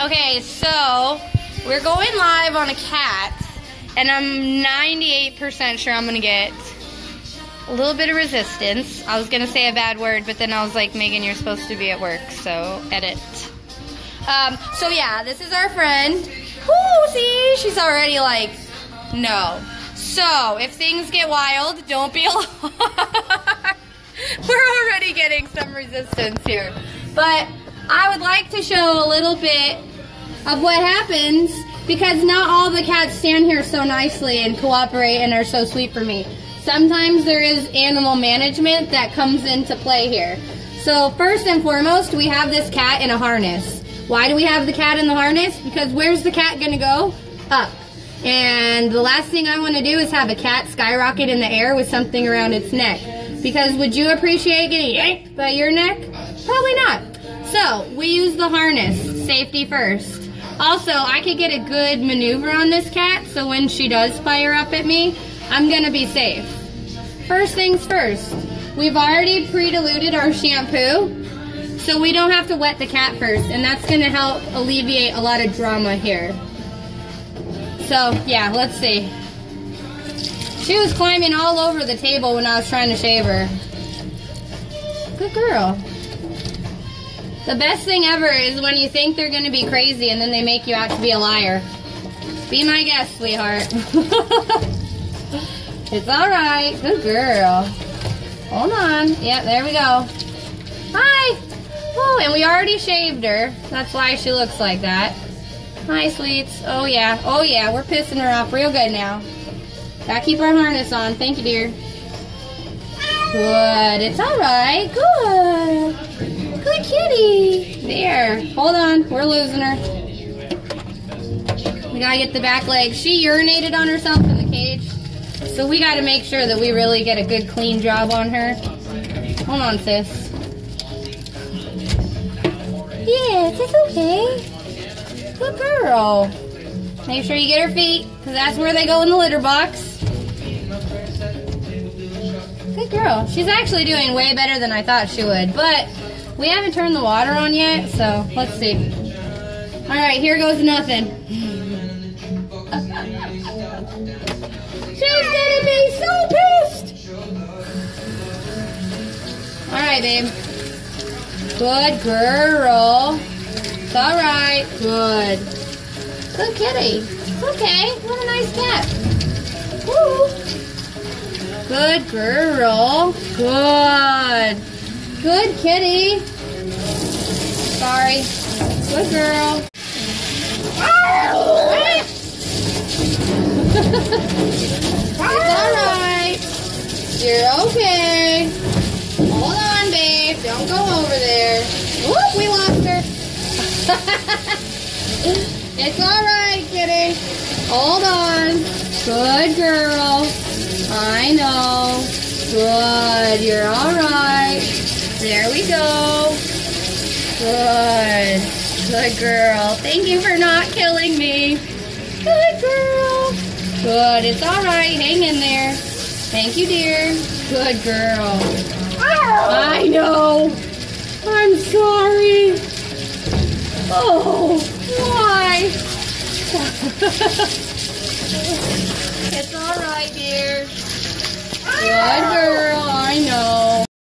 Okay, so we're going live on a cat, and I'm 98% sure I'm gonna get a little bit of resistance. I was gonna say a bad word, but then I was like, Megan, you're supposed to be at work, so edit. Um, so yeah, this is our friend. Woo, see, she's already like, no. So if things get wild, don't be alarmed. We're already getting some resistance here. But I would like to show a little bit of what happens because not all the cats stand here so nicely and cooperate and are so sweet for me. Sometimes there is animal management that comes into play here. So first and foremost, we have this cat in a harness. Why do we have the cat in the harness? Because where's the cat gonna go? Up. And the last thing I wanna do is have a cat skyrocket in the air with something around its neck. Because would you appreciate getting yanked by your neck? Probably not. We use the harness, safety first. Also, I could get a good maneuver on this cat, so when she does fire up at me, I'm gonna be safe. First things first, we've already pre-diluted our shampoo, so we don't have to wet the cat first, and that's gonna help alleviate a lot of drama here. So, yeah, let's see. She was climbing all over the table when I was trying to shave her. Good girl. The best thing ever is when you think they're going to be crazy and then they make you out to be a liar. Be my guest, sweetheart. it's alright. Good girl. Hold on. Yep, there we go. Hi. Oh, and we already shaved her. That's why she looks like that. Hi, sweets. Oh, yeah. Oh, yeah. We're pissing her off real good now. Gotta keep our harness on. Thank you, dear. Good. It's alright. Good. Kitty. There. Hold on. We're losing her. We gotta get the back leg. She urinated on herself in the cage. So we gotta make sure that we really get a good clean job on her. Hold on, sis. Yes, it's okay. Good girl. Make sure you get her feet, because that's where they go in the litter box. Good girl. She's actually doing way better than I thought she would, but we haven't turned the water on yet, so let's see. All right, here goes nothing. She's gonna be so pissed. All right, babe. Good girl. It's all right. Good. Good kitty. It's okay. What a nice cat. Woo. Good girl. Good. Good kitty. Sorry. Good girl. it's alright. You're okay. Hold on, babe. Don't go over there. Whoop, we lost her. it's alright, kitty. Hold on. Good girl. I know. Good. You're alright. There we go. Good. Good girl. Thank you for not killing me. Good girl. Good. It's all right. Hang in there. Thank you, dear. Good girl. I know. I'm sorry. Oh, why? it's all right, dear. Good girl.